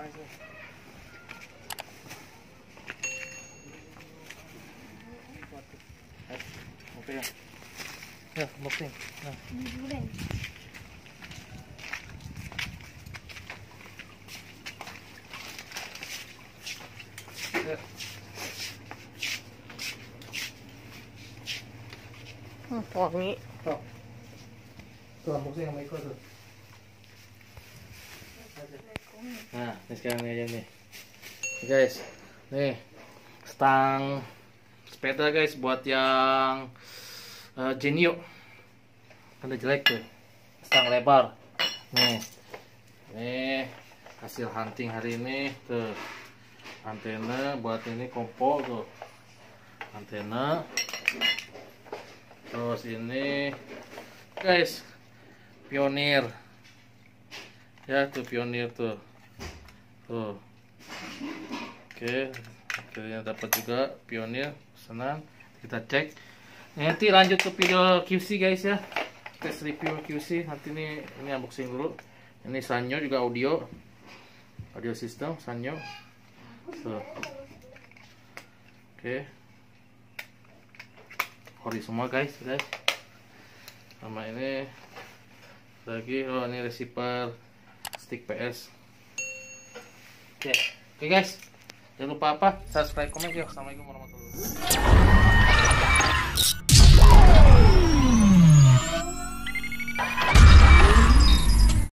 một tiền được một tiền được bỏ nghĩ bỏ bỏ một tiền mấy cơ rồi Nah, ini sekarang aja nih. Guys, nih stang sepeda guys buat yang uh, Genio. Kan jelek tuh. Stang lebar. Nih. Nih hasil hunting hari ini tuh. Antena buat ini kompo tuh. Antena. Terus ini guys pionir ya tuh pionir tuh tuh. Oke akhirnya dapat juga pionir senang kita cek. Nanti lanjut ke video QC guys ya. Tes review QC nanti ini ini unboxing dulu. Ini Sanyo juga audio. Audio system Sanyo. Tuh. Oke. Ori semua guys guys. Sama ini. Lagi oh ini receiver stick PS oke oke guys. Jangan lupa apa? Subscribe komen ya assalamualaikum warahmatullahi wabarakatuh